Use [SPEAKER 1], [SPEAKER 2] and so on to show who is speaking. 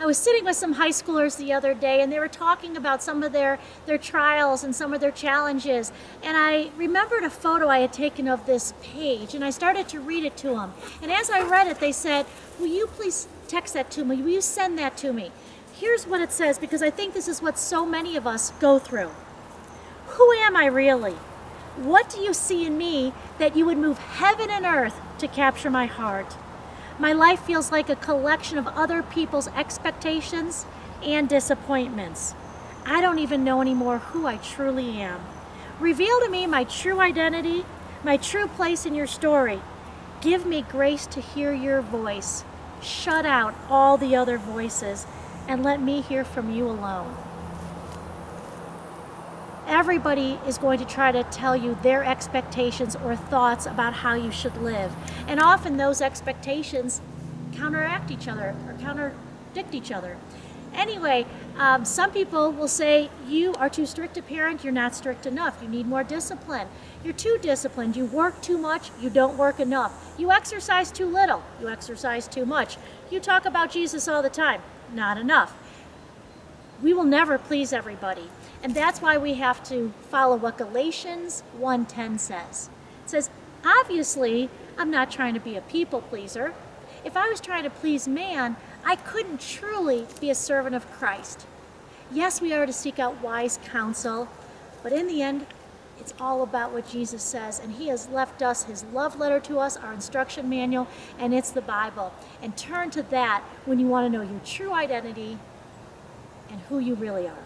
[SPEAKER 1] I was sitting with some high schoolers the other day and they were talking about some of their, their trials and some of their challenges. And I remembered a photo I had taken of this page and I started to read it to them. And as I read it, they said, Will you please text that to me? Will you send that to me? Here's what it says because I think this is what so many of us go through. Who am I really? What do you see in me that you would move heaven and earth to capture my heart? My life feels like a collection of other people's expectations and disappointments. I don't even know anymore who I truly am. Reveal to me my true identity, my true place in your story. Give me grace to hear your voice. Shut out all the other voices and let me hear from you alone everybody is going to try to tell you their expectations or thoughts about how you should live. And often those expectations counteract each other or contradict each other. Anyway, um, some people will say, you are too strict a parent, you're not strict enough, you need more discipline. You're too disciplined, you work too much, you don't work enough. You exercise too little, you exercise too much. You talk about Jesus all the time, not enough. We will never please everybody. And that's why we have to follow what Galatians 1.10 says. It says, obviously, I'm not trying to be a people pleaser. If I was trying to please man, I couldn't truly be a servant of Christ. Yes, we are to seek out wise counsel, but in the end, it's all about what Jesus says. And he has left us his love letter to us, our instruction manual, and it's the Bible. And turn to that when you want to know your true identity and who you really are.